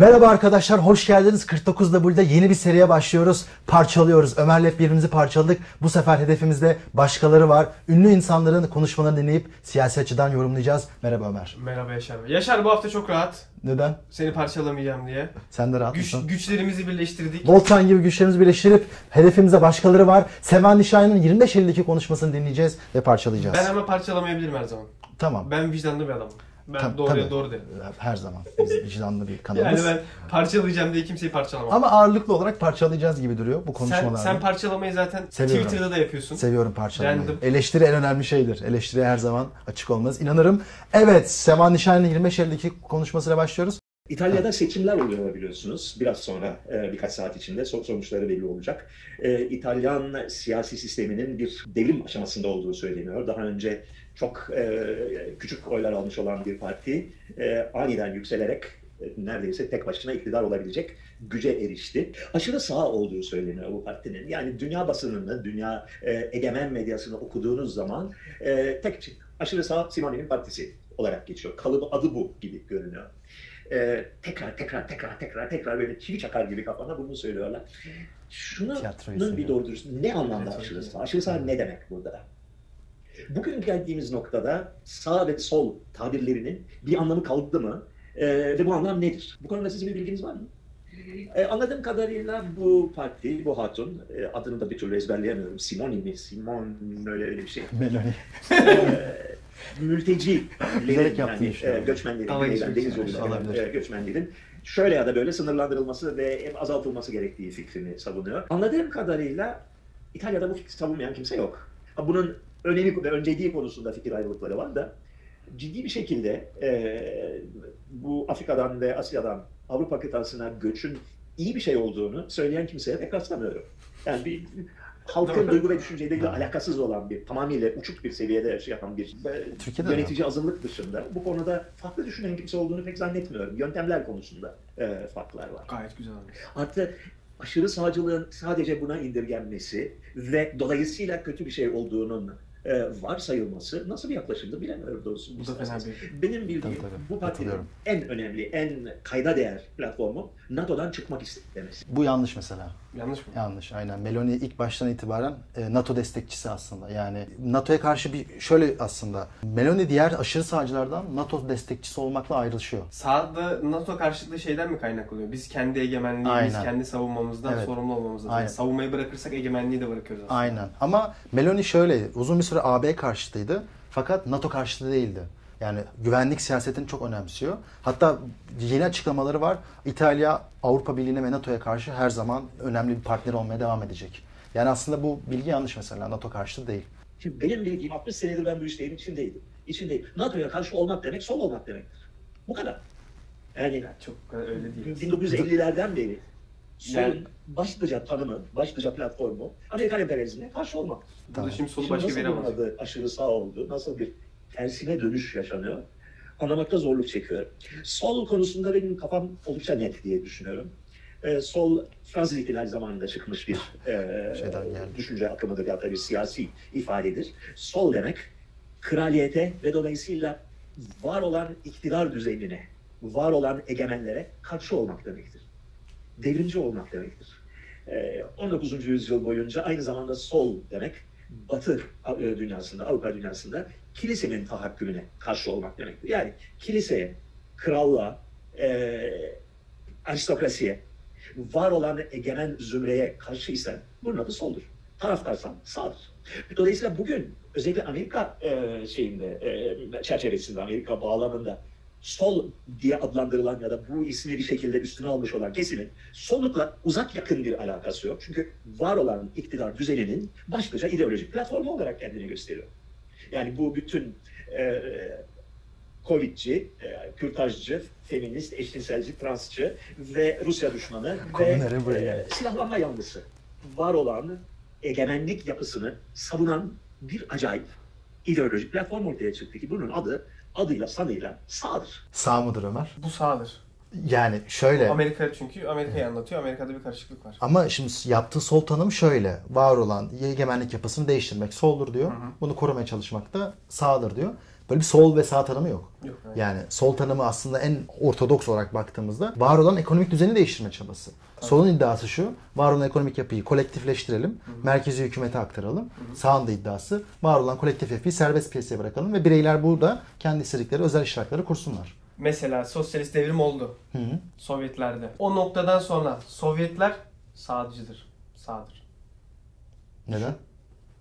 Merhaba arkadaşlar, hoş geldiniz. 49W'de yeni bir seriye başlıyoruz. Parçalıyoruz. Ömer'le hep birbirimizi parçaladık. Bu sefer hedefimizde başkaları var. Ünlü insanların konuşmalarını dinleyip siyasi açıdan yorumlayacağız. Merhaba Ömer. Merhaba Yaşar Bey. Yaşar bu hafta çok rahat. Neden? Seni parçalamayacağım diye. Sen de rahat Güç, mısın? güçlerimizi birleştirdik. Volkan gibi güçlerimizi birleştirip hedefimize başkaları var. Sevan Nişan'ın 25 Eylül'deki konuşmasını dinleyeceğiz ve parçalayacağız. Ben ama parçalamayabilirim her zaman. Tamam. Ben vicdanlı bir adamım. Ben Tab- doğruya tabii. doğru derim. Her zaman. Biz vicdanlı bir kanalız. Yani ben parçalayacağım diye kimseyi parçalamam. Ama ağırlıklı olarak parçalayacağız gibi duruyor bu sen, konuşmalarda. sen parçalamayı zaten Seviyorum. Twitter'da da yapıyorsun. Seviyorum parçalamayı. Random. Eleştiri en önemli şeydir. Eleştiriye her zaman açık olmanız. İnanırım. Evet, Sevan Nişan'ın 25 Eylül'deki konuşmasıyla başlıyoruz. İtalya'da seçimler oluyor biliyorsunuz. Biraz sonra e, birkaç saat içinde son- sonuçları belli olacak. E, İtalyan siyasi sisteminin bir devrim aşamasında olduğu söyleniyor. Daha önce çok e, küçük oylar almış olan bir parti e, aniden yükselerek e, neredeyse tek başına iktidar olabilecek güce erişti. Aşırı sağ olduğu söyleniyor bu partinin. Yani dünya basınını, dünya e, egemen medyasını okuduğunuz zaman e, tek aşırı sağ Simoni'nin partisi olarak geçiyor. Kalıbı adı bu gibi görünüyor. Ee, tekrar tekrar tekrar tekrar tekrar böyle çivi çakar gibi kafana bunu söylüyorlar. Şunun bir doğru dürüst ne anlamda aşırı sağ? Aşırı sağ ne demek burada? Bugün geldiğimiz noktada sağ ve sol tabirlerinin bir anlamı kaldı mı? Ee, ve bu anlam nedir? Bu konuda sizin bir bilginiz var mı? Ee, anladığım kadarıyla bu parti, bu hatun, e, adını da bir türlü ezberleyemiyorum. Simoni mi? Simon öyle öyle bir şey Meloni. e, mülteci yani, düşünüyorum. e, göçmenlerin, geçmek deniz e, göçmenlerin şöyle ya da böyle sınırlandırılması ve azaltılması gerektiği fikrini savunuyor. Anladığım kadarıyla İtalya'da bu fikri savunmayan kimse yok. Ha, Bunun önemi ve önceliği konusunda fikir ayrılıkları var da ciddi bir şekilde e, bu Afrika'dan ve Asya'dan Avrupa kıtasına göçün iyi bir şey olduğunu söyleyen kimseye pek rastlamıyorum. Yani bir halkın duygu ve düşünceleriyle alakasız olan bir, tamamıyla uçuk bir seviyede yaşayan bir e, Türkiye'de de yönetici azınlık dışında bu konuda farklı düşünen kimse olduğunu pek zannetmiyorum. Yöntemler konusunda e, farklar var. Gayet güzel. Artı aşırı sağcılığın sadece buna indirgenmesi ve dolayısıyla kötü bir şey olduğunun e, varsayılması nasıl bir yaklaşımdı bilemiyorum doğrusu. Bu da fena bir. Benim bildiğim Tabii, tabii. bu partinin en önemli, en kayda değer platformu NATO'dan çıkmak istemesi. Bu yanlış mesela. Yanlış mı? Yanlış aynen. Meloni ilk baştan itibaren e, NATO destekçisi aslında. Yani NATO'ya karşı bir şöyle aslında. Meloni diğer aşırı sağcılardan NATO destekçisi olmakla ayrışıyor. Sağda NATO karşıtlığı şeyden mi kaynaklanıyor? Biz kendi egemenliğimiz, Aynen. kendi savunmamızdan Evet. sorumlu olmamız lazım. Aynen. Savunmayı bırakırsak egemenliği de bırakıyoruz aslında. Aynen. Ama Meloni şöyle uzun bir süre AB karşıtıydı. Fakat NATO karşıtı değildi. Yani güvenlik siyasetini çok önemsiyor. Hatta yeni açıklamaları var. İtalya Avrupa Birliği'ne ve NATO'ya karşı her zaman önemli bir partner olmaya devam edecek. Yani aslında bu bilgi yanlış mesela. NATO karşıtı değil. Şimdi benim bildiğim 60 senedir ben bu işlerin içindeydim. İçindeyim. NATO'ya karşı olmak demek sol olmak demektir. Bu kadar. Yani Çok öyle değil. 1950'lerden beri solun Yani- başlıca tanımı, başlıca platformu Amerikan emperyalizmine karşı olmak. Burada şimdi solu başka bir yere adı aşırı sağ oldu, nasıl bir tersine dönüş yaşanıyor anlamakta zorluk çekiyorum. Sol konusunda benim kafam oldukça net diye düşünüyorum. Ee, sol Fransız ihtilali zamanında çıkmış bir e, Şeyden geldi. düşünce akımıdır ya da bir siyasi ifadedir. Sol demek kraliyete ve dolayısıyla var olan iktidar düzenine, var olan egemenlere karşı olmak demektir. Devrimci olmak demektir. Ee, 19. yüzyıl boyunca aynı zamanda sol demek Batı e, dünyasında, Avrupa dünyasında kilisenin tahakkümüne karşı olmak demektir. Yani kiliseye, krallığa, e, aristokrasiye, var olan egemen zümreye karşıysan bunun adı soldur. Taraftarsan sağdır. Dolayısıyla bugün özellikle Amerika e, şeyinde e, çerçevesinde Amerika bağlamında sol diye adlandırılan ya da bu ismi bir şekilde üstüne almış olan kesimin sollukla uzak yakın bir alakası yok. Çünkü var olan iktidar düzeninin başlıca ideolojik platformu olarak kendini gösteriyor. Yani bu bütün e, Covid'ci, e, kürtajcı, feminist, eşcinselci, transçı ve Rusya düşmanı Konu ve buraya e, silahlanma yanlısı var olan egemenlik yapısını savunan bir acayip ideolojik platform ortaya çıktı ki bunun adı adıyla sanıyla sağdır. Sağ mıdır Ömer? Bu sağdır. Yani şöyle. Amerika çünkü Amerika'yı anlatıyor. Amerika'da bir karışıklık var. Ama şimdi yaptığı sol tanım şöyle. Var olan egemenlik yapısını değiştirmek soldur diyor. Bunu korumaya çalışmak da sağdır diyor. Böyle bir sol ve sağ tanımı yok. Yok. Yani. Yani sol tanımı aslında en ortodoks olarak baktığımızda var olan ekonomik düzeni değiştirme çabası. Solun iddiası şu, var olan ekonomik yapıyı kolektifleştirelim, merkezi hükümete aktaralım. Sağın da iddiası, var olan kolektif yapıyı serbest piyasaya bırakalım ve bireyler burada kendi istedikleri özel iştirakları kursunlar. Mesela sosyalist devrim oldu Hı hı. Sovyetlerde. O noktadan sonra Sovyetler sağcıdır. Sağdır. Neden?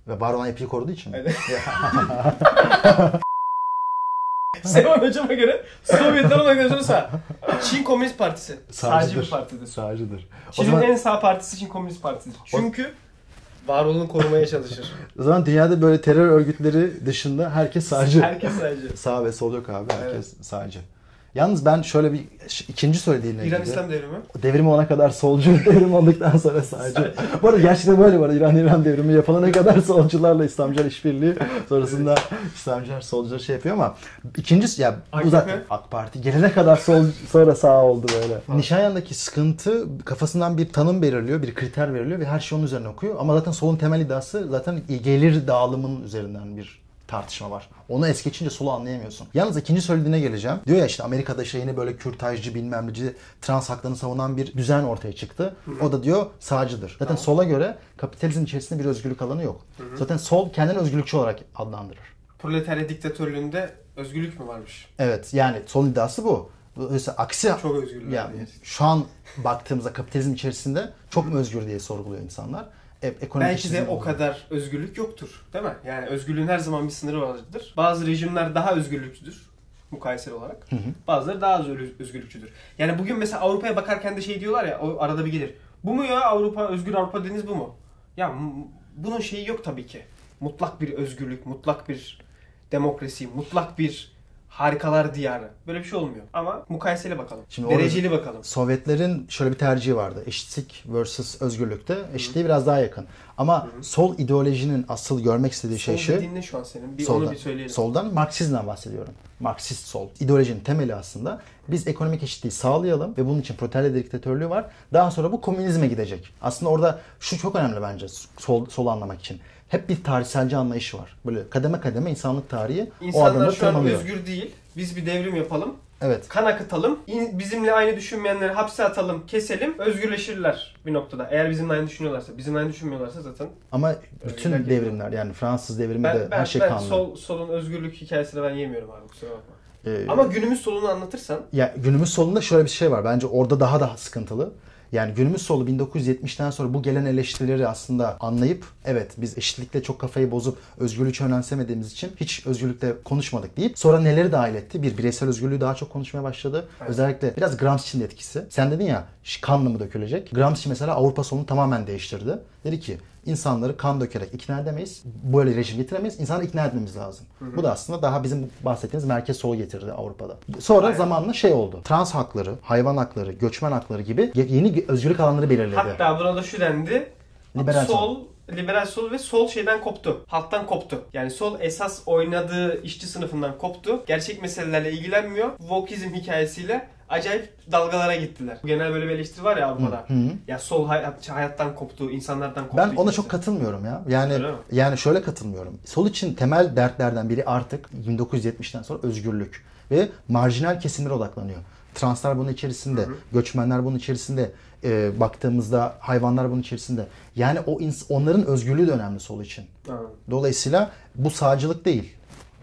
Ve var olan yapıyı koruduğu için mi? Evet. Sevan Hocam'a göre Sovyetler ona göre sağ. Çin Komünist Partisi. Sağcı bir partidir. Sağcıdır. Çin'in zaman, en sağ partisi Çin Komünist Partisi'dir. Çünkü varolunu korumaya çalışır. o zaman dünyada böyle terör örgütleri dışında herkes sağcı. Herkes sağcı. Sağ ve sol yok abi. Herkes sağcı. Yalnız ben şöyle bir ikinci söylediğinle İran ilgili- İslam devrimi. Devrim olana kadar solcu, devrim olduktan sonra sağcı. Bu arada gerçekten böyle var. İran İran devrimi yapılana kadar solcularla İslamcılar işbirliği. Sonrasında İslamcılar solcular şey yapıyor ama ikincisi ya bu AKP? zaten AK Parti gelene kadar sol sonra sağ oldu böyle. Nişanyan'daki sıkıntı kafasından bir tanım belirliyor, bir kriter veriliyor ve her şey onun üzerine okuyor. Ama zaten solun temel iddiası zaten gelir dağılımının üzerinden bir tartışma var. Onu es geçince solu anlayamıyorsun. Yalnız ikinci söylediğine geleceğim. Diyor ya işte Amerika'da işte yine böyle kürtajcı bilmem neci trans haklarını savunan bir düzen ortaya çıktı. O da diyor sağcıdır. Zaten sola göre kapitalizm içerisinde bir özgürlük alanı yok. Zaten sol kendini özgürlükçü olarak adlandırır. Proletarya diktatörlüğünde özgürlük mü varmış? Evet yani sol iddiası bu. Dolayısıyla aksi Çok özgürler. yani şu an baktığımızda kapitalizm içerisinde çok mu özgür diye sorguluyor insanlar. Ekonomik Belki de o kadar özgürlük yoktur. Değil mi? Yani özgürlüğün her zaman bir sınırı vardır. Bazı rejimler daha özgürlükçüdür mukayesel olarak. Bazıları daha az öz- özgürlükçüdür. Yani bugün mesela Avrupa'ya bakarken de şey diyorlar ya o arada bir gelir. Bu mu ya Avrupa özgür Avrupa dediğiniz bu mu? Ya bunun şeyi yok tabii ki. Mutlak bir özgürlük, mutlak bir demokrasi, mutlak bir harikalar diyarı. Böyle bir şey olmuyor. Ama mukayeseli bakalım. Şimdi Dereceli bakalım. Sovyetlerin şöyle bir tercihi vardı. Eşitlik versus özgürlükte. Eşitliğe biraz daha yakın. Ama sol ideolojinin asıl görmek istediği şey Sol şu. ne şu an senin? Bir soldan, onu bir söyleyelim. soldan Marksizmden bahsediyorum. Marksist sol. İdeolojinin temeli aslında biz ekonomik eşitliği sağlayalım ve bunun için proletarya diktatörlüğü var. Daha sonra bu komünizme gidecek. Aslında orada şu çok önemli bence sol, sol anlamak için. Hep bir tarihselci anlayış var. Böyle kademe kademe insanlık tarihi o İnsanlar adımları şu an tırmanıyor. özgür değil. Biz bir devrim yapalım. Evet. Kan akıtalım. Bizimle aynı düşünmeyenleri hapse atalım, keselim. Özgürleşirler bir noktada. Eğer bizimle aynı düşünüyorlarsa. Bizimle aynı düşünmüyorlarsa zaten. Ama bütün devrimler yani Fransız devrimi Ben, de ben, her şey ben kanlı. sol, solun özgürlük hikayesini ben yemiyorum abi kusura bakma. Ee, Ama günümüz solunu anlatırsan Ya günümüz solunda şöyle bir şey var. Bence orada daha da sıkıntılı. Yani günümüz solu 1970'ten sonra bu gelen eleştirileri aslında anlayıp evet biz eşitlikte çok kafayı bozup özgürlüğü önemsemediğimiz için hiç özgürlükte konuşmadık deyip sonra neleri dahil etti? Bir bireysel özgürlüğü daha çok konuşmaya başladı. Evet. Özellikle biraz Gramsci'nin etkisi. Sen dedin ya "Ş- kanlı mı dökülecek? Gramsci mesela Avrupa solunu tamamen değiştirdi. Dedi ki insanları kan dökerek ikna edemeyiz. Böyle rejim getiremeyiz. İnsanları ikna etmemiz lazım. Bu da aslında daha bizim bahsettiğimiz merkez sol getirdi Avrupa'da. Sonra Aynen. zamanla şey oldu. Trans hakları, hayvan hakları, göçmen hakları gibi ye- yeni özgürlük alanları belirledi. hatta buna da şu dendi. Liberal sol, liberal sol ve sol şeyden koptu. Halktan koptu. Yani sol esas oynadığı işçi sınıfından koptu. Gerçek meselelerle ilgilenmiyor. Vokizm hikayesiyle acayip dalgalara gittiler. Genel böyle bir eleştiri var ya Avrupa'da. Hı hı. Ya sol hayat, hayattan koptu, insanlardan koptu. Ben ona ikisi. çok katılmıyorum ya. Yani yani şöyle katılmıyorum. Sol için temel dertlerden biri artık 1970'ten sonra özgürlük ve marjinal kesimlere odaklanıyor. Translar bunun içerisinde, göçmenler bunun içerisinde, e, baktığımızda hayvanlar bunun içerisinde. Yani o onların özgürlüğü de önemli sol için. Anladım. Dolayısıyla bu sağcılık değil.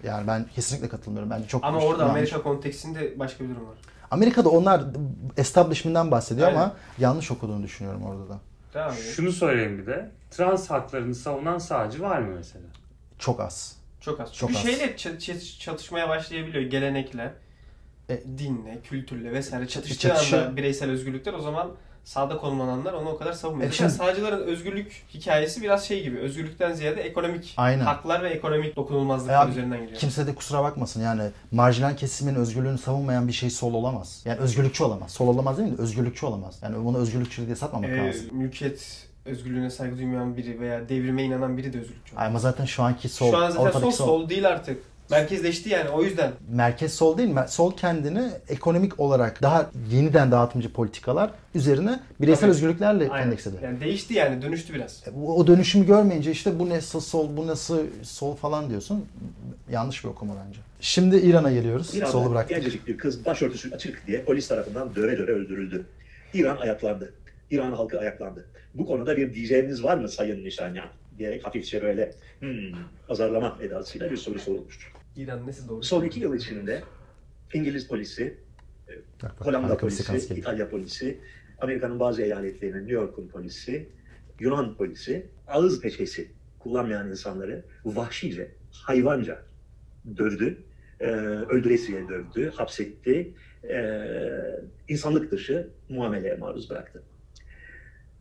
Yani ben kesinlikle katılmıyorum. Bence çok Ama orada. Amerika konteksinde başka bir durum var. Amerika'da onlar establishment'dan bahsediyor Aynen. ama yanlış okuduğunu düşünüyorum orada da. Şunu söyleyeyim bir de. Trans haklarını savunan sağcı var mı mesela? Çok az. Çok az. Çok Çünkü az. şeyle çatışmaya başlayabiliyor. Gelenekle, E, dinle, kültürle vesaire çatıştığı çatışıyor. anda bireysel özgürlükler o zaman sağda konumlananlar onu o kadar savunmuyor. E Mesela şimdi- sağcıların özgürlük hikayesi biraz şey gibi. Özgürlükten ziyade ekonomik Aynen. haklar ve ekonomik dokunulmazlıklar E, üzerinden gidiyor. Kimse de kusura bakmasın yani marjinal kesimin özgürlüğünü savunmayan bir şey sol olamaz. Yani özgürlükçü olamaz. Sol olamaz değil mi özgürlükçü olamaz. Yani bunu özgürlükçü diye satmamak Ee, lazım. mülkiyet özgürlüğüne saygı duymayan biri veya devrime inanan biri de özgürlükçü. olur. Ama zaten şu anki sol, Şu an zaten sol, sol değil artık. Merkezleşti yani o yüzden. merkez sol değil mi? Sol kendini ekonomik olarak daha yeniden dağıtımcı politikalar üzerine bireysel Tabii. özgürlüklerle Aynen. endeksledi. Yani değişti yani dönüştü biraz. O o dönüşümü görmeyince işte bu nasıl sol, bu nasıl sol falan diyorsun. Yanlış bir okuma bence. Şimdi İran'a geliyoruz. İran'da Solu bıraktık. gencecik bir kız başörtüsü açık diye polis tarafından döre döre öldürüldü. İran ayaklandı. İran halkı ayaklandı. Bu konuda bir diyeceğiniz var mı Sayın Nişanyan? diyerek hafifçe böyle hmm, azarlama edasıyla bir soru sorulmuştur. İran nesi doğru? Son iki yıl içinde İngiliz polisi, Bak, bak, Hollanda polisi. İtalya polisi, Amerika'nın bazı eyaletlerinin New York'un polisi, Yunan polisi ağız peçesi kullanmayan insanları vahşice, hayvanca dövdü, e, öldüresiye dövdü, hapsetti, e, insanlık dışı muameleye maruz bıraktı.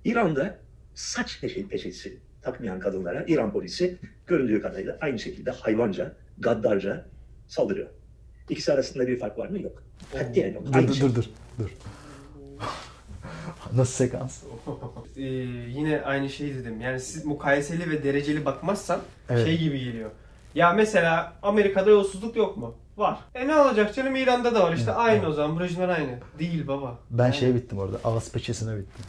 İran'da saç peçe- peçesi takmayan kadınlara İran polisi göründüğü kadarıyla aynı şekilde hayvanca, gaddarca saldırıyor. İkisi arasında bir fark var mı? Yok. Katiyen yok. Dur Aynı dur şey. dur dur. dur. Nasıl sekans? Ee, yine aynı şeyi dedim. Yani siz mukayeseli ve dereceli bakmazsan Evet. şey gibi geliyor. Ya mesela Amerika'da yolsuzluk yok mu? Var. E ne olacak canım İran'da da var işte Evet, aynı evet. o zaman brojlar aynı. Değil baba. Ben Yani şeye bittim orada. Ağız peçesine bittim.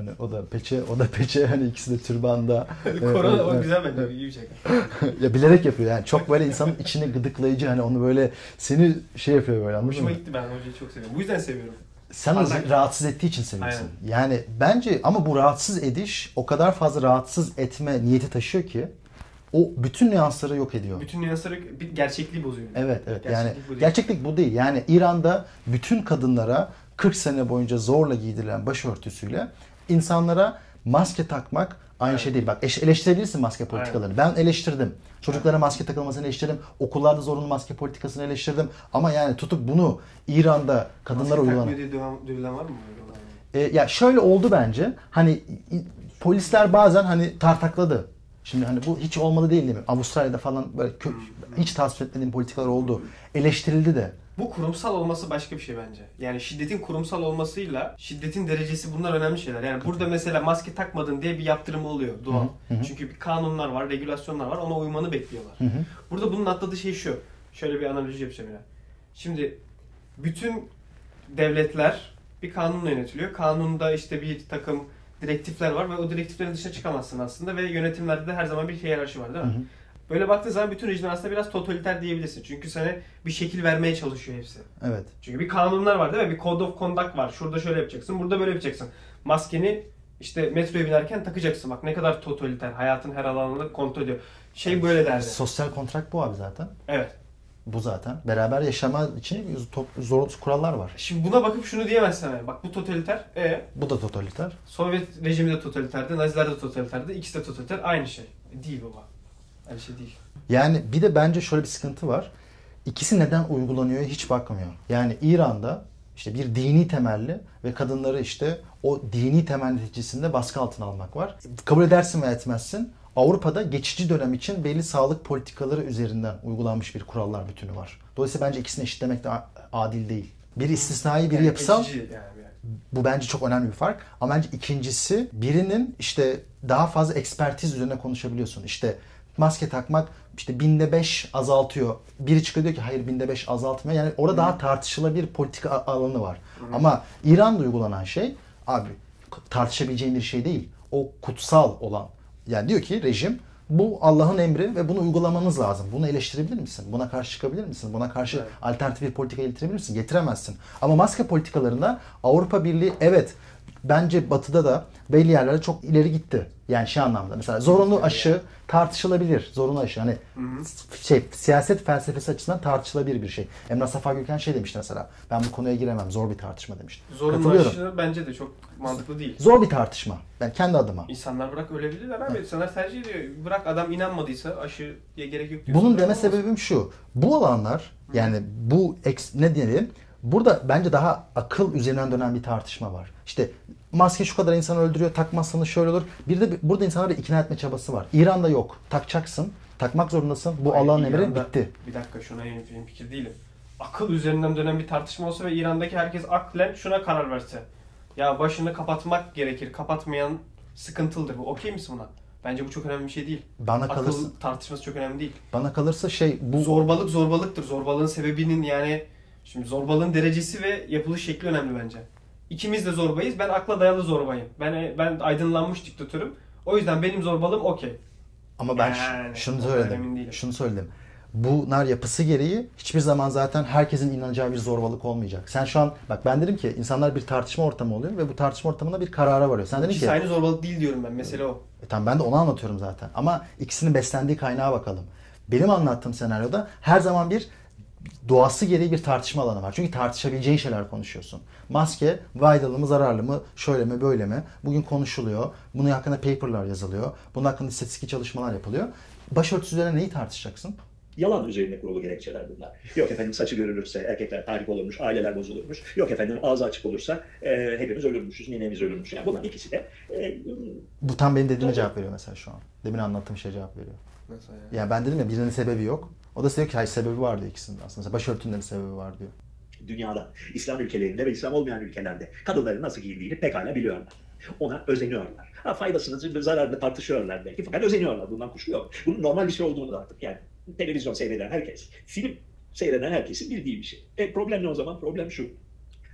Hani o da peçe, o da peçe. Hani ikisi de türbanda. Korona o güzel bence iyi bir şaka. ya bilerek yapıyor yani. Çok böyle insanın içine gıdıklayıcı hani onu böyle seni şey yapıyor böyle anladın Hoşuma mı? gitti ben hocayı çok seviyorum. Bu yüzden seviyorum. Sen onu rahatsız ettiği için seviyorsun. Yani bence ama bu rahatsız ediş o kadar fazla rahatsız etme niyeti taşıyor ki o bütün nüansları yok ediyor. Bütün nüansları bir gerçekliği bozuyor. Evet evet Gerçeklik yani bu değil. gerçeklik bu değil. Yani İran'da bütün kadınlara 40 sene boyunca zorla giydirilen başörtüsüyle insanlara maske takmak aynı Evet. şey değil. Bak eş- eleştirebilirsin maske politikalarını. Ben eleştirdim. Çocuklara maske takılmasını eleştirdim. Okullarda zorunlu maske politikasını eleştirdim. Ama yani tutup bunu İran'da kadınlara Maske uygulanan... takmıyor diye var mı? E, ya şöyle oldu bence. Hani polisler bazen hani tartakladı. Şimdi hani bu hiç olmadı değil değil mi? Avustralya'da falan böyle kö- hiç tasvip etmediğim politikalar oldu. Eleştirildi de. Bu kurumsal olması başka bir şey bence. Yani şiddetin kurumsal olmasıyla şiddetin derecesi bunlar önemli şeyler. Yani burada mesela maske takmadın diye bir yaptırım oluyor doğal. Hı hı. Çünkü bir kanunlar var, regülasyonlar var. Ona uymanı bekliyorlar. Hı hı. Burada bunun atladığı şey şu. Şöyle bir analoji yapacağım yine. Şimdi bütün devletler bir kanunla yönetiliyor. Kanunda işte bir takım direktifler var ve o direktiflerin dışına çıkamazsın aslında ve yönetimlerde de her zaman bir hiyerarşi var değil mi? Hı hı. Böyle baktığın zaman bütün rejimler aslında biraz totaliter diyebilirsin. Çünkü sana bir şekil vermeye çalışıyor hepsi. Evet. Çünkü bir kanunlar var değil mi? Bir code of conduct var. Şurada şöyle yapacaksın, burada böyle yapacaksın. Maskeni işte metroya binerken takacaksın. Bak ne kadar totaliter. Hayatın her alanını kontrol ediyor. Şey böyle derdi. Sosyal kontrakt bu abi zaten. Evet. Bu zaten. Beraber yaşama için top, zor kurallar var. Şimdi buna bakıp şunu diyemezsin yani. Bak bu totaliter. E Bu da totaliter. Sovyet rejimi de totaliterdi, Naziler de totaliterdi. İkisi de totaliter. Aynı şey. Değil baba. Aynı şey değil. Yani bir de bence şöyle bir sıkıntı var. İkisi neden uygulanıyor hiç bakmıyor. Yani İran'da işte bir dini temelli ve kadınları işte o dini temel neticesinde baskı altına almak var. Kabul edersin veya etmezsin. Avrupa'da geçici dönem için belli sağlık politikaları üzerinden uygulanmış bir kurallar bütünü var. Dolayısıyla bence ikisini eşitlemek de adil değil. Biri istisnai, biri Yani yapısal. yani. Bu bence çok önemli bir fark. Ama bence ikincisi birinin işte daha fazla ekspertiz üzerine konuşabiliyorsun. İşte maske takmak işte binde beş azaltıyor. Biri çıkıyor diyor ki hayır binde beş azaltmıyor. Yani orada daha tartışılabilir politika alanı var. Ama İran'da uygulanan şey abi tartışabileceğin bir şey değil. O kutsal olan. Yani diyor ki rejim bu Allah'ın emri ve bunu uygulamanız lazım. Bunu eleştirebilir misin? Buna karşı çıkabilir misin? Buna karşı Evet. alternatif bir politika getirebilir misin? Getiremezsin. Ama maske politikalarında Avrupa Birliği evet bence batıda da belli yerlerde çok ileri gitti. Yani şey anlamda mesela zorunlu aşı tartışılabilir. Zorunlu aşı hani şey siyaset felsefesi açısından tartışılabilir bir şey. Emrah Safa Gökhan şey demişti mesela. Ben bu konuya giremem. Zor bir tartışma demişti. Zorunlu aşı bence de çok mantıklı değil. Zor bir tartışma. Ben kendi adıma. İnsanlar bırak ölebilirler abi. İnsanlar tercih ediyor. Bırak adam inanmadıysa aşıya gerek yok diyorsun. Bunun deme sebebim şu. Bu alanlar yani bu eks, ne diyelim burada bence daha akıl üzerinden dönen bir tartışma var. İşte maske şu kadar insan öldürüyor takmazsanız şöyle olur. Bir de burada insanları ikna etme çabası var. İran'da yok. Takacaksın. Takmak zorundasın. Bu Hayır, Allah'ın emri bitti. Bir dakika şuna en en fikir değilim. Akıl üzerinden dönen bir tartışma olsa ve İran'daki herkes aklen şuna karar verse. Ya başını kapatmak gerekir. Kapatmayan sıkıntılıdır bu. Okey misin buna? Bence bu çok önemli bir şey değil. Bana Akıl kalırsa tartışması çok önemli değil. bana kalırsa şey bu Zorbalık zorbalıktır. Zorbalığın sebebinin yani şimdi zorbalığın derecesi ve yapılış şekli önemli bence. İkimiz de zorbayız. Ben akla dayalı zorbayım. Ben ben aydınlanmış diktatörüm. O yüzden benim zorbalığım okey. Ama ben Yani, şunu söyledim. Şunu söyledim. Bunlar yapısı gereği hiçbir zaman zaten herkesin inanacağı bir zorbalık olmayacak. Sen şu an bak ben dedim ki insanlar bir tartışma ortamı oluyor ve bu tartışma ortamında bir karara varıyor. Sen dedin ki aynı zorbalık değil diyorum ben. Mesele o. e tamam ben de onu anlatıyorum zaten. Ama ikisinin beslendiği kaynağa bakalım. Benim anlattığım senaryoda her zaman bir doğası gereği bir tartışma alanı var. Çünkü tartışabileceğin şeyler konuşuyorsun. Maske faydalı mı zararlı mı şöyle mi böyle mi bugün konuşuluyor. Bunun hakkında paperlar yazılıyor. Bunun hakkında istatistik çalışmalar yapılıyor. Başörtüsü üzerine neyi tartışacaksın? Yalan üzerine kurulu gerekçeler bunlar. Yok efendim saçı görülürse erkekler tahrik olurmuş, aileler bozulurmuş. Yok efendim ağzı açık olursa e, hepimiz ölürmüşüz, ninemiz ölürmüş. Yani bunlar ikisi de e, Bu tam benim dediğime cevap veriyor mesela şu an. Demin anlattığım şeye cevap veriyor. Mesela yani. Yani ben dedim ya birinin sebebi yok. O da diyor ki hayır sebebi var diyor ikisinde aslında. Mesela başörtünün de sebebi var diyor. dünyada, İslam ülkelerinde ve İslam olmayan ülkelerde kadınların nasıl giyindiğini pekala biliyorlar. Ona özeniyorlar. Ha, faydasını, zararını tartışıyorlar belki fakat özeniyorlar. Bundan kuşku yok. Bunun normal bir şey olduğunu da artık yani televizyon seyreden herkes, film seyreden herkesin bildiği bir şey. E, problem ne o zaman? Problem şu.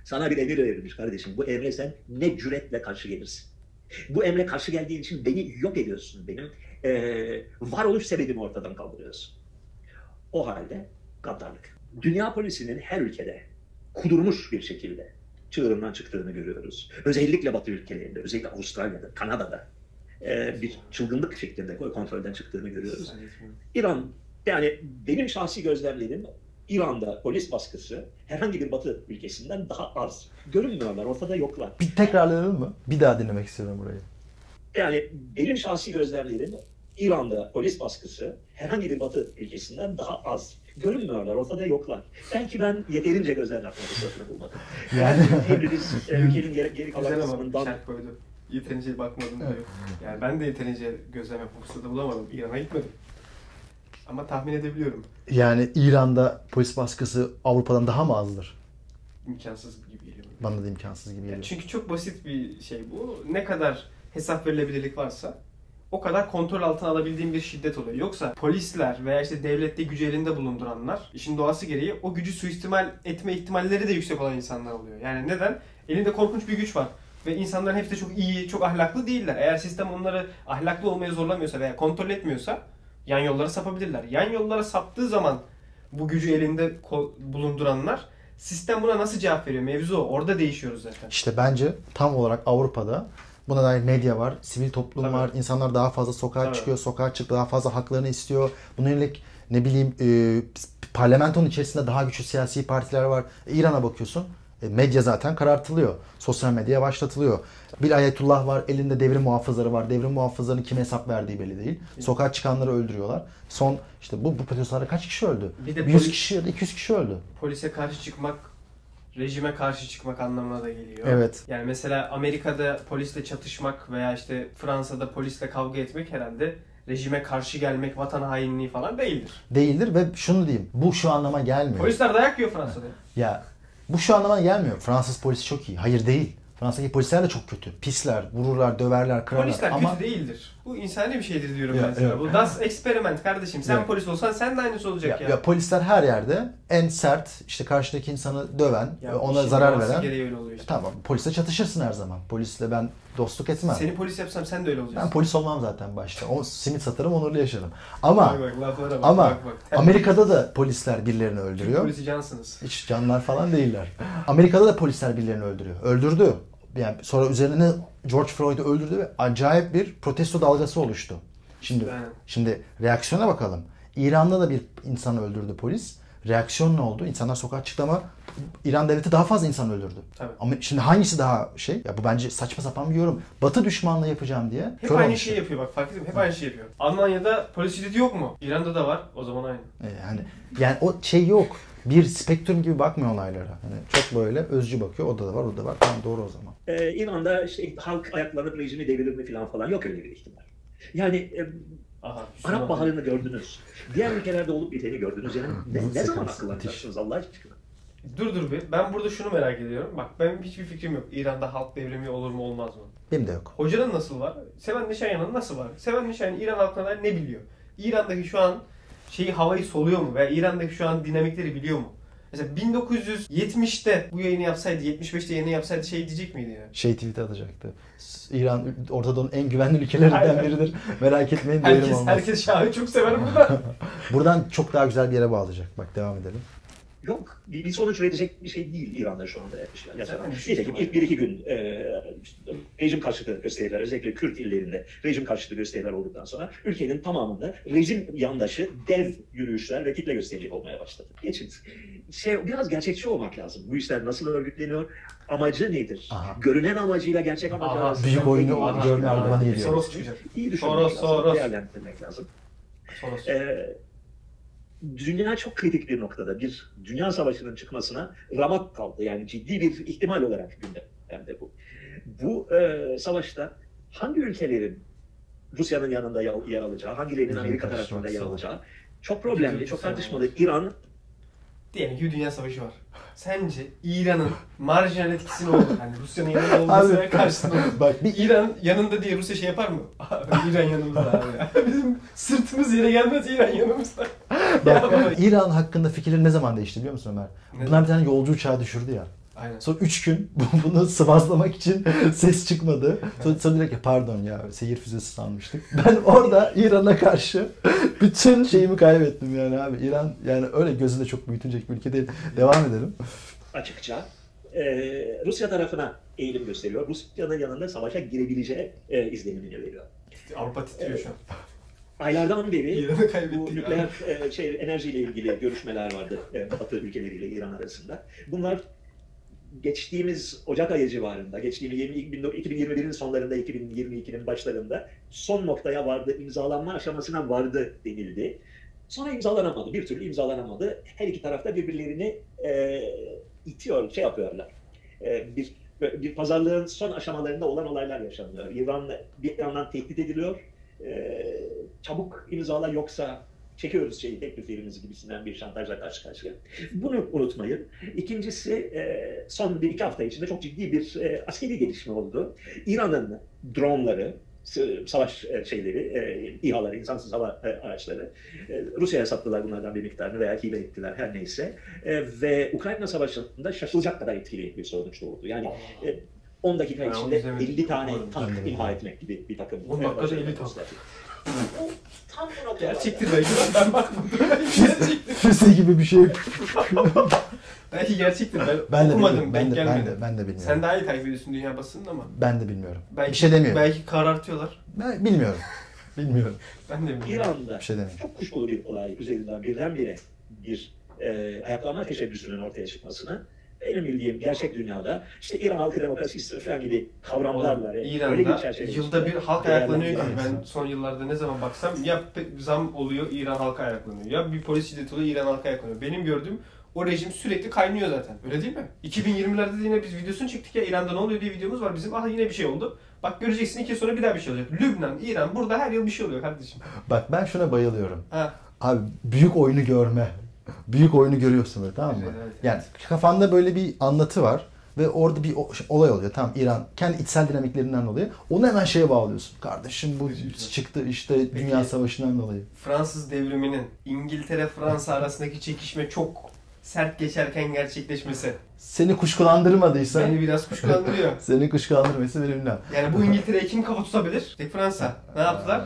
Sana bir emir verilmiş kardeşim. Bu emre sen ne cüretle karşı gelirsin. Bu emre karşı geldiğin için beni yok ediyorsun. Benim eee varoluş sebebimi ortadan kaldırıyorsun. O halde gaddarlık. Dünya polisinin her ülkede kudurmuş bir şekilde çığırından çıktığını görüyoruz. Özellikle Batı ülkelerinde, özellikle Avustralya'da, Kanada'da eee, bir çılgınlık şeklinde kontrolden çıktığını görüyoruz. İran, yani benim şahsi gözlemlerim İran'da polis baskısı herhangi bir Batı ülkesinden daha az. Görünmüyorlar, ortada yoklar. Bir tekrarlayalım mı? Bir daha dinlemek istiyorum burayı. Yani benim şahsi gözlemlerim İran'da polis baskısı herhangi bir Batı ülkesinden daha az. Görünmüyorlar, ortada yoklar. Belki ben yeterince gözlem yapma fırsatını bulmadım. Yani Hepimiz e, ülkenin geri, geri kalan kısmından şart koydu. Yeterince bakmadım diyor. Yani ben de yeterince gözlem yapma fırsatı bulamadım. İran'a gitmedim. Ama tahmin edebiliyorum. yani İran'da polis baskısı Avrupa'dan daha mı azdır? İmkansız gibi geliyor. Bana da imkansız gibi Yani geliyor. çünkü çok basit bir şey bu. Ne kadar hesap verilebilirlik varsa o kadar kontrol altına alabildiğin bir şiddet oluyor. Yoksa polisler veya işte devlette gücü elinde bulunduranlar işin doğası gereği o gücü suistimal etme ihtimalleri de yüksek olan insanlar oluyor. Yani neden? Elinde korkunç bir güç var. Ve insanların hepsi de çok iyi, çok ahlaklı değiller. Eğer sistem onları ahlaklı olmaya zorlamıyorsa veya kontrol etmiyorsa yan yollara sapabilirler. Yan yollara saptığı zaman bu gücü elinde bulunduranlar sistem buna nasıl cevap veriyor? Mevzu o. Orada değişiyoruz zaten. İşte bence tam olarak Avrupa'da buna dair medya var, sivil toplum Tabii. var, insanlar daha fazla sokağa Tabii. çıkıyor, sokağa çıkıp daha fazla haklarını istiyor. Buna yönelik ne bileyim e, parlamentonun içerisinde daha güçlü siyasi partiler var. E, İran'a bakıyorsun. e, medya zaten karartılıyor. Sosyal medya başlatılıyor. Bir ayetullah var, elinde devrim muhafızları var. Devrim muhafızlarının kime hesap verdiği belli değil. Sokağa çıkanları öldürüyorlar. Son işte bu bu protestolarda kaç kişi öldü? Bir de 100 polis- kişi ya da 200 kişi öldü. polise karşı çıkmak rejime karşı çıkmak anlamına da geliyor. Evet. Yani mesela Amerika'da polisle çatışmak veya işte Fransa'da polisle kavga etmek herhalde rejime karşı gelmek, vatan hainliği falan değildir. Değildir ve şunu diyeyim. Bu şu anlama gelmiyor. Polisler dayak yiyor Fransa'da. Ya bu şu anlamına gelmiyor. Fransız polisi çok iyi. Hayır değil. Fransa'daki polisler de çok kötü. Pisler, vururlar, döverler, kırarlar. Polisler Ama kötü değildir. Bu insani bir şeydir diyorum Ya, ben sana. evet. Bu das experiment kardeşim. Sen Ya. polis olsan sen de aynısı olacak ya, ya. ya polisler her yerde en sert, işte karşıdaki insanı döven, Ya ona işin zarar veren. gereği öyle oluyor işte. Tamam, polisle çatışırsın her zaman. Polisle ben dostluk etmem. Seni polis yapsam sen de öyle olacaksın. Ben polis olmam zaten başta. O simit satarım, onurlu yaşarım. Ama Bak bak ama bak, bak. Amerika'da da polisler birilerini Türk öldürüyor. polisi cansınız. Hiç canlar falan değiller. Amerika'da da polisler birilerini öldürüyor. Öldürdü. Yani sonra üzerine George Floyd'u öldürdü ve acayip bir protesto dalgası oluştu. Şimdi Aynen. şimdi reaksiyona bakalım. İran'da da bir insan öldürdü polis. Reaksiyon ne oldu? İnsanlar sokağa çıktı ama İran devleti daha fazla insan öldürdü. Tabii. Ama şimdi hangisi daha şey? Ya bu bence saçma sapan bir yorum. Batı düşmanlığı yapacağım diye. Hep aynı olmuş. şeyi yapıyor bak fark ettin mi? Hep aynı şeyi yapıyor. Almanya'da polis şiddeti yok mu? İran'da da var. O zaman aynı. E, Yani yani o şey yok. Bir spektrum gibi bakmıyor olaylara. Hani çok böyle özcü bakıyor. O da var, o da var. Tamam doğru o zaman. e, İran'da işte halk ayaklanıp rejimi devirir mi falan falan yok öyle bir ihtimal. Yani e, Aha. Arap Baharı'nı gördünüz. Diğer ülkelerde olup biteni gördünüz. Yani ne, ne zaman ateş. akıllanacaksınız Allah aşkına? Dur dur bir. Ben burada şunu merak ediyorum. Bak benim hiçbir fikrim yok. İran'da halk devrimi olur mu olmaz mı? Benim de yok. Hocanın nasıl var? Seven Nişanyan'ın nasıl var? Seven Nişanyan İran halkına dair ne biliyor? İran'daki şu an şeyi havayı soluyor mu? Veya İran'daki şu an dinamikleri biliyor mu? Mesela 1970'te bu yayını yapsaydı, 75'te yayını yapsaydı şey diyecek miydi yani? Şey tweet atacaktı. İran Orta Doğu'nun en güvenli ülkelerinden biridir. Merak etmeyin değerim Herkes, olmaz. herkes Şah'ı çok sever burada. Buradan çok daha güzel bir yere bağlayacak. Bak devam edelim. Yok. Bir, bir sonuç üretecek bir şey değil İran'da şu anda. yaşanan. Nitekim ilk bir iki gün e, işte, rejim karşıtı gösteriler, özellikle Kürt illerinde rejim karşıtı gösteriler olduktan sonra ülkenin tamamında rejim yandaşı dev yürüyüşler ve kitle gösterici olmaya başladı. Geçin. Şey, biraz gerçekçi olmak lazım. Bu işler nasıl örgütleniyor? Amacı nedir? Aha. Görünen amacıyla gerçek amacı Aha, arasında büyük oyunu görme var. geliyor. Soros çıkacak. İyi düşünmek Soros, lazım, Soros. değerlendirmek lazım. Soros. Ee, dünya çok kritik bir noktada. Bir dünya savaşının çıkmasına ramak kaldı. Yani ciddi bir ihtimal olarak gündemde bu. Bu e, savaşta hangi ülkelerin Rusya'nın yanında yer alacağı, hangilerinin Amerika tarafında yer alacağı çok problemli, çok tartışmalı. İran Diyelim ki dünya savaşı var. Sence İran'ın marjinal etkisi ne olur? Hani Rusya'nın yanında olması Abi- ve karşısında olması. Bak bir İran yanında diye Rusya şey yapar mı? Abi, İran yanımızda abi. Bizim sırtımız yere gelmez İran yanımızda. Ya. Bak, İran hakkında fikirleri ne zaman değişti biliyor musun Ömer? Ne? Bunlar bir tane yolcu uçağı düşürdü ya. Aynen. Sonra 3 gün bu- bunu sıvazlamak için ses çıkmadı. Sonra, sonra direkt ki pardon ya seyir füzesi sanmıştık. Ben orada İran'a karşı bütün şeyimi kaybettim yani abi. İran yani öyle gözünde çok büyütecek bir ülke değil. Devam edelim. açıkça e, Rusya tarafına eğilim gösteriyor. Rusya'nın yanında savaşa girebileceği e, izlenimini veriyor. Avrupa titriyor şu an. Aylardan beri bu kaybettik. nükleer e, şey enerjiyle ilgili görüşmeler vardı e, Batı ülkeleriyle İran arasında. Bunlar geçtiğimiz Ocak ayı civarında, geçtiğimiz 20 2021'in sonlarında, 2022'nin başlarında son noktaya vardı, imzalanma aşamasına vardı denildi. Sonra imzalanamadı, bir türlü imzalanamadı. Her iki tarafta birbirlerini e, itiyor, şey yapıyorlar. E, bir bir pazarlığın son aşamalarında olan olaylar yaşanıyor. İran bir yandan tehdit ediliyor. E, çabuk imzala yoksa çekiyoruz şeyi tekliflerimizi gibisinden bir şantajla karşı karşıya. Bunu unutmayın. İkincisi e, son bir iki hafta içinde çok ciddi bir e, askeri gelişme oldu. İran'ın dronları, savaş e, şeyleri, e, İHA'ları, insansız hava e, araçları e, Rusya'ya sattılar bunlardan bir miktarını veya hibe ettiler her neyse. Ve Ukrayna Savaşı'nda şaşılacak kadar etkili bir sonuç doğdu. Yani e, 10 dakika içinde izlemedim. 50 tane tank imha etmek gibi bir takım. 10 dakikada başarılar 50 tank. Gerçektir belki. Ben bakmadım. Gerçektir. Füze gibi bir şey. Belki gerçektir. Ben, Ben de okumadım. Ben de, ben de, ben de bilmiyorum. Sen daha iyi takip ediyorsun dünya basınını ama. Ben de bilmiyorum. Belki, bir şey demiyorum. Belki karartıyorlar. Ben bilmiyorum. Bilmiyorum. Ben de bilmiyorum. İran'da Bir şey demiyorum. çok kuşkulu bir olay üzerinden birdenbire bir e, ayaklanma teşebbüsünün ortaya çıkmasına benim bildiğim gerçek dünyada işte İran halkı demokrasi istiyor falan gibi kavramlarla bir İran'da yılda bir halk ayaklanıyor değerlendirilmesi. Ben son yıllarda ne zaman baksam ya zam oluyor İran halka ayaklanıyor. Ya bir polis şiddeti oluyor İran halka ayaklanıyor. Benim gördüğüm o rejim sürekli kaynıyor zaten. Öyle değil mi? 2020'lerde de yine biz videosunu çektik ya İran'da ne oluyor diye videomuz var bizim. Aha yine bir şey oldu. Bak göreceksin iki yıl sonra bir daha bir şey olacak. Lübnan, İran burada her yıl bir şey oluyor kardeşim. Bak ben şuna bayılıyorum. Ha. Abi büyük oyunu görme. Büyük oyunu görüyorsun böyle tamam mı? Evet, evet. Yani kafanda böyle bir anlatı var ve orada bir olay oluyor. Tamam İran kendi içsel dinamiklerinden dolayı. Onu hemen şeye bağlıyorsun. Kardeşim bu çıktı işte Dünya Savaşı'ndan dolayı. Fransız devriminin İngiltere Fransa arasındaki çekişme çok sert geçerken gerçekleşmesi Seni kuşkulandırmadıysa beni biraz kuşkulandırıyor. seni kuşkulandırması benimle. Yani bu İngiltere'yi kim kafa tutabilir? Tek Fransa. Ne yaptılar?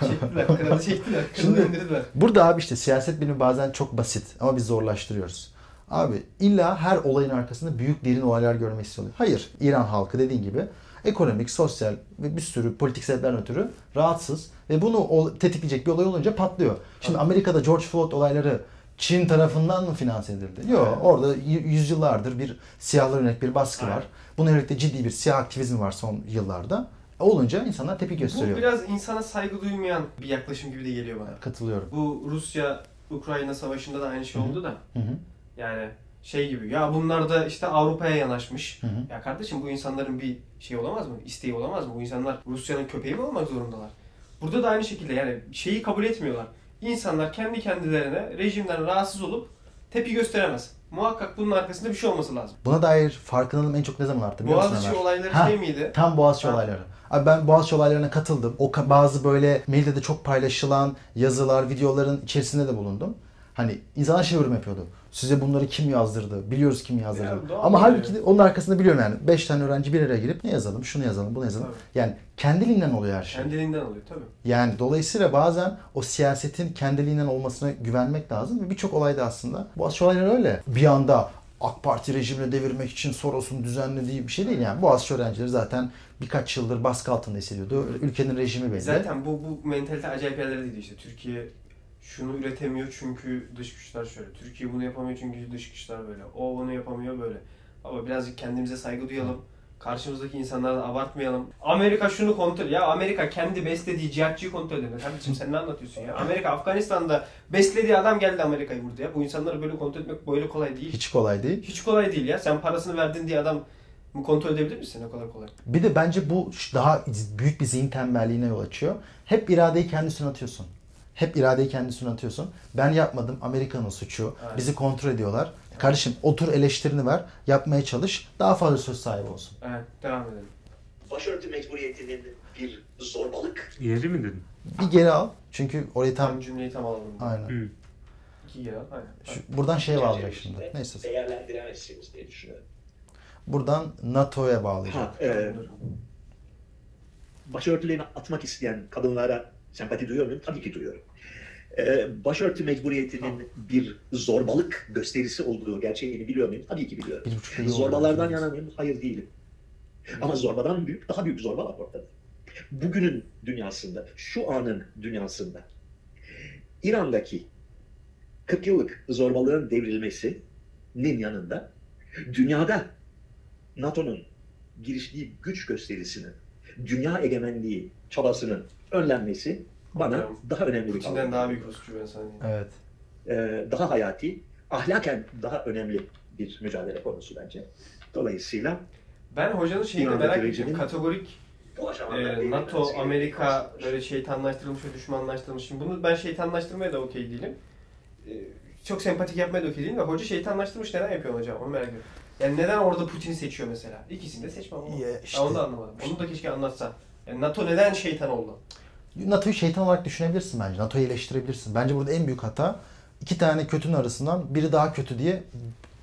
Çektiler, kralı çektiler, kralı Şimdi- indirdiler. Burada abi işte siyaset bilimi bazen çok basit ama biz zorlaştırıyoruz. Abi illa her olayın arkasında büyük derin olaylar görmek istiyor. Hayır. İran halkı dediğin gibi ekonomik, sosyal ve bir sürü politik sebeplerden ötürü rahatsız ve bunu tetikleyecek bir olay olunca patlıyor. Şimdi Amerika'da George Floyd olayları Çin tarafından mı finanse edildi? Yok. Evet. Orada yüzyıllardır bir siyahlara yönelik bir baskı Evet. var. Buna yönelik de ciddi bir siyah aktivizm var son yıllarda. Olunca insanlar tepki Bu gösteriyor. biraz insana saygı duymayan bir yaklaşım gibi de geliyor bana. Katılıyorum. Bu Rusya-Ukrayna savaşında da aynı şey oldu da. Hı hı. Yani şey gibi ya bunlar da işte Avrupa'ya yanaşmış. Hı hı. Ya kardeşim bu insanların bir şey olamaz mı? İsteği olamaz mı? Bu insanlar Rusya'nın köpeği mi olmak zorundalar? Burada da aynı şekilde yani şeyi kabul etmiyorlar. İnsanlar kendi kendilerine rejimden rahatsız olup tepki gösteremez. Muhakkak bunun arkasında bir şey olması lazım. Buna dair farkındalığım en çok ne zaman arttı biliyor musun Boğaziçi Ömer? olayları Ha, şey miydi? Tam Boğaziçi Ha. olayları. Abi ben Boğaziçi olaylarına katıldım. O bazı böyle medyada çok paylaşılan yazılar, videoların içerisinde de bulundum. Hani insanlar şey yorum yapıyordu. Size bunları kim yazdırdı? Biliyoruz kim yazdırdı. Ya, doğal Ama yani. halbuki de onun arkasında biliyorum yani. 5 tane öğrenci bir araya girip ne yazalım, şunu yazalım, bunu yazalım. Tabii. Yani kendiliğinden oluyor her şey. Kendiliğinden oluyor tabii. Yani dolayısıyla bazen o siyasetin kendiliğinden olmasına güvenmek lazım ve birçok olayda aslında Boğaziçi olayları öyle. Bir anda AK Parti rejimini devirmek için Soros'un düzenlediği bir şey değil yani. Boğaziçi öğrencileri zaten birkaç yıldır baskı altında hissediyordu. Ülkenin rejimi belli. Zaten bu bu mentalite acayip yerlere gidiyor işte. Türkiye şunu üretemiyor çünkü dış güçler şöyle. Türkiye bunu yapamıyor çünkü dış güçler böyle. O onu yapamıyor böyle. Ama birazcık kendimize saygı duyalım. Karşımızdaki insanları da abartmayalım. Amerika şunu kontrol... Ya Amerika kendi beslediği cihatçıyı kontrol edemiyor. Kardeşim sen ne anlatıyorsun ya? Amerika Afganistan'da beslediği adam geldi Amerika'yı vurdu ya. Bu insanları böyle kontrol etmek böyle kolay değil. Hiç kolay değil. Hiç kolay değil ya. Sen parasını verdin diye adam kontrol edebilir misin? Ne kadar kolay. Bir de bence bu daha büyük bir zihin tembelliğine yol açıyor. Hep iradeyi kendi üstüne atıyorsun. Hep iradeyi kendi üstüne atıyorsun. Ben yapmadım, Amerika'nın suçu. Evet. Bizi kontrol ediyorlar. Kardeşim otur eleştirini ver, yapmaya çalış. Daha fazla söz sahibi olsun. Evet, devam edelim. Başörtü mecburiyetinin bir zorbalık, Yeri mi dedin? Bir geri al. Çünkü orayı Tam tam... cümleyi tam alalım. Aynen. Hı. İki yer. Aynen. Şu, buradan şeye bağlayacak şimdi. Neyse. değerlendiremezsiniz diye düşünüyorum. Buradan NATO'ya bağlayacak. Ha, e, başörtülerini atmak isteyen kadınlara sempati duyuyor muyum? Tabii ki duyuyorum. E, başörtü mecburiyetinin bir zorbalık gösterisi olduğu gerçeğini biliyor muyum? Tabii ki biliyorum. Zorbalardan yana mıyım? Hayır değilim. Ama zorbadan büyük, daha büyük zorba var ortada. Bugünün dünyasında, şu anın dünyasında İran'daki 40 yıllık zorbalığın devrilmesinin yanında dünyada NATO'nun giriştiği güç gösterisinin, dünya egemenliği çabasının önlenmesi bana Anlıyorum. daha önemli bir İçinden kavram. daha büyük Rusçu ben sana diyeyim. Evet. Ee, daha hayati, ahlaken daha önemli bir mücadele konusu bence. Dolayısıyla Ben hocanın şeyini İran'daki merak ettim. Kategorik bu aşamada e, NATO, Amerika böyle şeytanlaştırılmış ve düşmanlaştırılmış. Şimdi bunu ben şeytanlaştırmaya da okey değilim. E, çok sempatik yapmaya da okey değilim de hoca şeytanlaştırmış neden yapıyor hocam? Onu merak ediyorum. Yani neden orada Putin'i seçiyor mesela? İkisini de seçmem ama. Ya Ben işte- onu da anlamadım. Onu da keşke anlatsa. Yani NATO neden şeytan oldu? NATO'yu şeytan olarak düşünebilirsin bence. NATO'yu eleştirebilirsin. Bence burada en büyük hata iki tane kötünün arasından biri daha kötü diye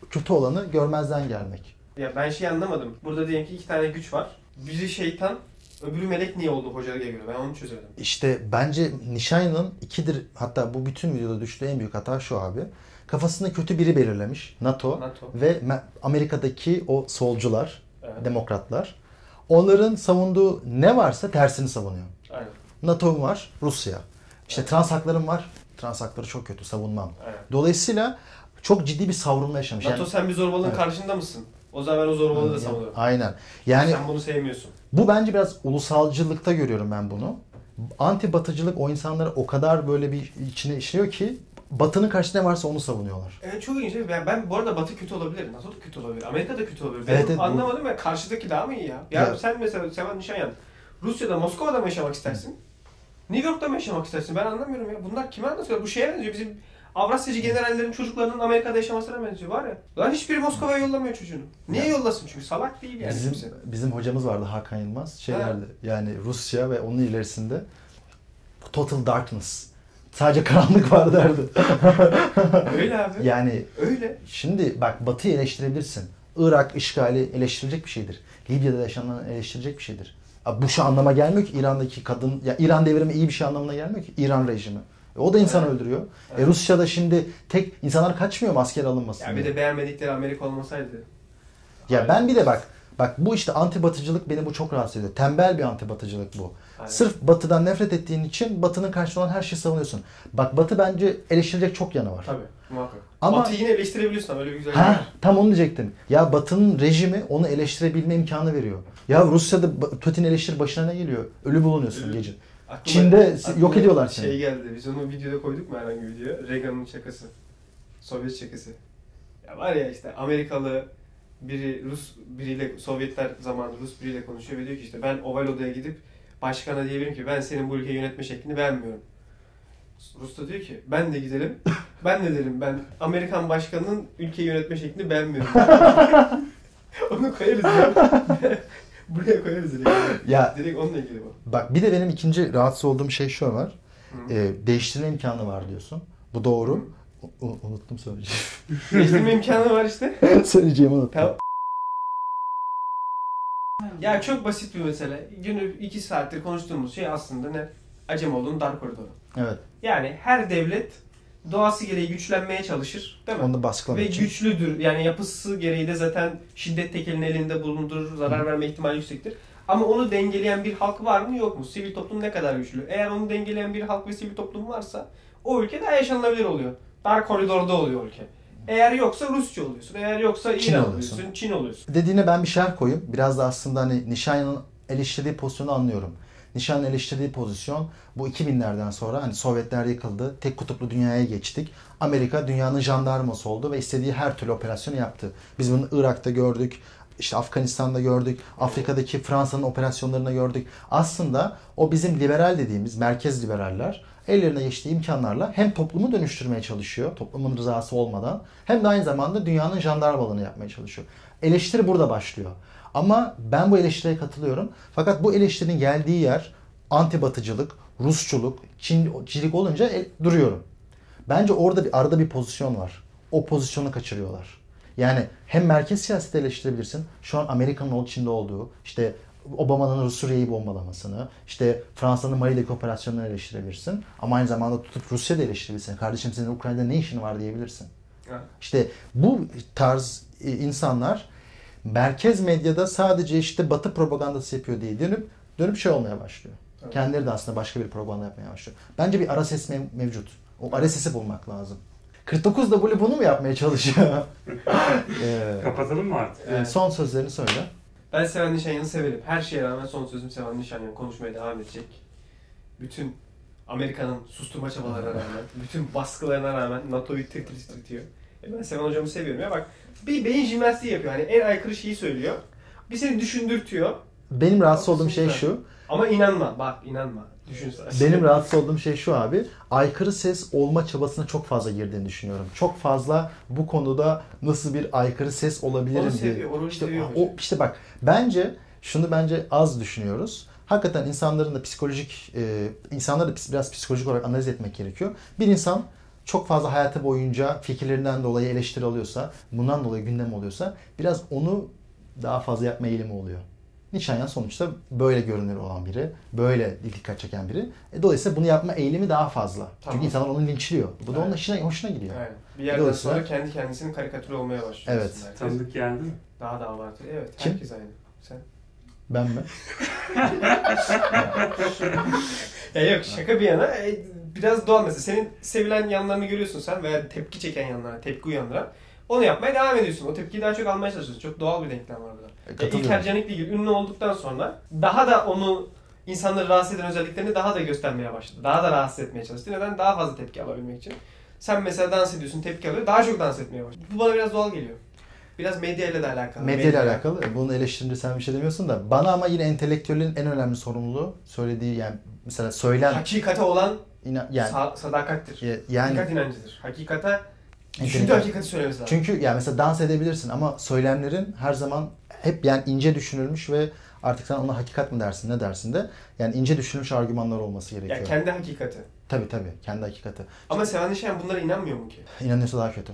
kötü olanı görmezden gelmek. Ya ben şey anlamadım. Burada diyelim ki iki tane güç var. Biri şeytan, öbürü melek niye oldu hocaya göre? Ben onu çözemedim. İşte bence Nişanlı'nın ikidir hatta bu bütün videoda düştüğü en büyük hata şu abi. Kafasında kötü biri belirlemiş NATO, NATO. ve Me- Amerika'daki o solcular, Evet. demokratlar. Onların savunduğu ne varsa tersini savunuyor. Aynen. NATO'm var, Rusya. İşte trans haklarım var. Trans hakları çok kötü, savunmam. Aynen. Dolayısıyla çok ciddi bir savrulma yaşamış. NATO sen bir zorbalığın Evet. karşında mısın? O zaman ben o zorbalığı da Yani- savunuyorum. Aynen. Yani Sen bunu sevmiyorsun. bu bence biraz ulusalcılıkta görüyorum ben bunu. Anti batıcılık o insanları o kadar böyle bir içine işliyor ki batının karşısında ne varsa onu savunuyorlar. Evet çok ilginç. Ben, ben bu arada Batı kötü olabilir. NATO da kötü olabilir. Amerika da kötü olabilir. Benim Evet, evet, bu- anlamadım ya karşıdaki daha mı iyi ya? Ya, Ya- sen mesela Sevan Nişanyan Rusya'da Moskova'da mı yaşamak istersin? New York'ta mı yaşamak istersin? Ben anlamıyorum ya. Bunlar kime anlatıyor? Bu şeye benziyor. Bizim Avrasyacı generallerin çocuklarının Amerika'da yaşamasına benziyor var ya. Lan hiçbiri Moskova'ya yollamıyor çocuğunu. Niye Ya. yollasın? Çünkü salak değil yani Bizim kimse. bizim hocamız vardı Hakan Yılmaz. Şeylerdi yani Rusya ve onun ilerisinde total darkness. Sadece karanlık var derdi. Öyle abi. yani Öyle. şimdi bak Batı'yı eleştirebilirsin. Irak işgali eleştirilecek bir şeydir. Libya'da yaşanan eleştirilecek bir şeydir. Bu şu anlama gelmiyor ki İran'daki kadın, ya İran devrimi iyi bir şey anlamına gelmiyor ki İran rejimi. E o da insan Evet. öldürüyor. Evet. E Rusya'da şimdi tek insanlar kaçmıyor mu asker alınmasın Ya bir diye. de beğenmedikleri Amerika olmasaydı. Ya ben bir de bak bak bu işte anti batıcılık beni bu çok rahatsız ediyor. Tembel bir anti batıcılık bu. Aynen. Sırf batıdan nefret ettiğin için batının karşısında olan her şeyi savunuyorsun. Bak batı bence eleştirilecek çok yanı var. Tabii muhakkak. Ama- Batı yine eleştirebiliyorsun ama öyle bir güzel Ha, tam onu diyecektim. Ya Batı'nın rejimi onu eleştirebilme imkanı veriyor. Ya Rusya'da Putin eleştir başına ne geliyor? Ölü bulunuyorsun Ölü. gece. Aklıma- Çin'de aklıma yok ediyorlar seni. Şey geldi. Biz onu videoda koyduk mu herhangi bir video? Reagan'ın şakası. Sovyet şakası. Ya var ya işte Amerikalı biri Rus biriyle Sovyetler zamanı Rus biriyle konuşuyor ve diyor ki işte ben Oval Oda'ya gidip başkana diyebilirim ki ben senin bu ülkeyi yönetme şeklini beğenmiyorum. Rus da diyor ki ben de gidelim Ben ne derim? Ben Amerikan başkanının ülkeyi yönetme şeklini beğenmiyorum. Onu koyarız ya. Buraya koyarız direkt. Ya Direkt onunla ilgili bu. bak bir de benim ikinci rahatsız olduğum şey şu var. Hı. Ee, değiştirme imkanı var diyorsun. Bu doğru. U- u- unuttum söyleyeceğim. Değiştirme imkanı var işte. Söyleyeceğimi unuttum. Tamam. Ya çok basit bir mesele. Günü iki saattir konuştuğumuz şey aslında ne? Acemoğlu'nun dar koridoru. Evet. Yani her devlet doğası gereği güçlenmeye çalışır. Değil mi? Onu da baskılamak Ve için. güçlüdür. Yani yapısı gereği de zaten şiddet tekelini elinde bulundurur, zarar verme ihtimali yüksektir. Ama onu dengeleyen bir halk var mı yok mu? Sivil toplum ne kadar güçlü? Eğer onu dengeleyen bir halk ve sivil toplum varsa o ülke daha yaşanılabilir oluyor. Dar koridorda oluyor ülke. Eğer yoksa Rusça oluyorsun. Eğer yoksa Çin İran oluyorsun. oluyorsun, Çin oluyorsun. Dediğine ben bir şerh koyayım. Biraz da aslında hani Nişanyan'ın eleştirdiği pozisyonu anlıyorum. Nişan'ın eleştirdiği pozisyon bu 2000'lerden sonra hani Sovyetler yıkıldı. Tek kutuplu dünyaya geçtik. Amerika dünyanın jandarması oldu ve istediği her türlü operasyonu yaptı. Biz bunu Irak'ta gördük. işte Afganistan'da gördük. Afrika'daki Fransa'nın operasyonlarını gördük. Aslında o bizim liberal dediğimiz merkez liberaller ellerine geçtiği imkanlarla hem toplumu dönüştürmeye çalışıyor. Toplumun rızası olmadan. Hem de aynı zamanda dünyanın jandarmalığını yapmaya çalışıyor. Eleştiri burada başlıyor. Ama ben bu eleştiriye katılıyorum. Fakat bu eleştirinin geldiği yer antibatıcılık, Rusçuluk, Çincilik olunca el- duruyorum. Bence orada bir arada bir pozisyon var. O pozisyonu kaçırıyorlar. Yani hem merkez siyaseti eleştirebilirsin. Şu an Amerika'nın içinde olduğu, işte Obama'nın Suriye'yi bombalamasını, işte Fransa'nın Mali'deki operasyonları eleştirebilirsin. Ama aynı zamanda tutup Rusya'da eleştirebilirsin. Kardeşim senin Ukrayna'da ne işin var diyebilirsin. Evet. İşte bu tarz e, insanlar merkez medyada sadece işte Batı propagandası yapıyor diye dönüp dönüp şey olmaya başlıyor. Evet. Kendileri de aslında başka bir propaganda yapmaya başlıyor. Bence bir ara ses mev- mevcut. O ara sesi bulmak lazım. 49W bunu mu yapmaya çalışıyor? Ee, Kapatalım mı artık? e, son sözlerini söyle. Ben Seven Nişanyan'ı severim. Her şeye rağmen son sözüm Seven Nişanyan konuşmaya devam edecek. Bütün Amerika'nın susturma çabalarına rağmen, bütün baskılarına rağmen NATO'yu tir tir titretiyor. E ben Seven hocamı seviyorum ya bak. Bir beyin jimnastiği yapıyor. Hani en aykırı şeyi söylüyor. Bir seni düşündürtüyor. Benim rahatsız olduğum şey şu. Ama inanma. Bak inanma. Düşün sadece. Benim rahatsız olduğum şey şu abi. Aykırı ses olma çabasına çok fazla girdiğini düşünüyorum. Çok fazla bu konuda nasıl bir aykırı ses olabilirim Onu diye. seviyor, onu İşte, seviyor o, hocam. işte bak bence şunu bence az düşünüyoruz. Hakikaten insanların da psikolojik, e, insanları da biraz psikolojik olarak analiz etmek gerekiyor. Bir insan çok fazla hayatı boyunca fikirlerinden dolayı eleştiri alıyorsa, bundan dolayı gündem oluyorsa biraz onu daha fazla yapma eğilimi oluyor. Nişanyan sonuçta böyle görünür olan biri, böyle dikkat çeken biri. E, dolayısıyla bunu yapma eğilimi daha fazla. Tamam. Çünkü insanlar onu linçliyor. Bu da onun Evet. hoşuna, hoşuna gidiyor. Aynen. Bir yerden Dolayısıyla- sonra kendi kendisinin karikatürü olmaya başlıyor. Evet. Tanıdık geldi mi? Daha da abartı. Evet. Kim? Herkes aynı. Sen? Ben mi? Ya yok şaka bir yana e, biraz doğal mesela. Senin sevilen yanlarını görüyorsun sen veya tepki çeken yanlarına, tepki uyandıran. Onu yapmaya devam ediyorsun. O tepkiyi daha çok almaya çalışıyorsun. Çok doğal bir denklem var burada. E, katılıyorum. İlker Canikligil ünlü olduktan sonra daha da onu insanları rahatsız eden özelliklerini daha da göstermeye başladı. Daha da rahatsız etmeye çalıştı. Neden? Daha fazla tepki alabilmek için. Sen mesela dans ediyorsun, tepki alıyor. Daha çok dans etmeye başladın. Bu bana biraz doğal geliyor. Biraz medya ile de alakalı. Medya ile alakalı. E, Bunu eleştirince sen bir şey demiyorsun da bana ama yine entelektüelin en önemli sorumluluğu söylediği yani mesela söylem Hakikate olan ina- yani sa- sadakattir. Ya- yani Hakikat inancıdır. Hakikate düşündüğü hakikati söylemesi lazım. Çünkü yani mesela dans edebilirsin ama söylemlerin her zaman hep yani ince düşünülmüş ve artık sen ona hakikat mi dersin ne dersin de yani ince düşünülmüş argümanlar olması gerekiyor. ya kendi hakikati. Tabii tabii kendi hakikati. Ama Seven Nişan bunlara inanmıyor mu ki? İnanıyorsa daha kötü.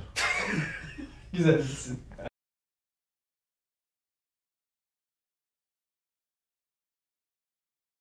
Güzel bilsin.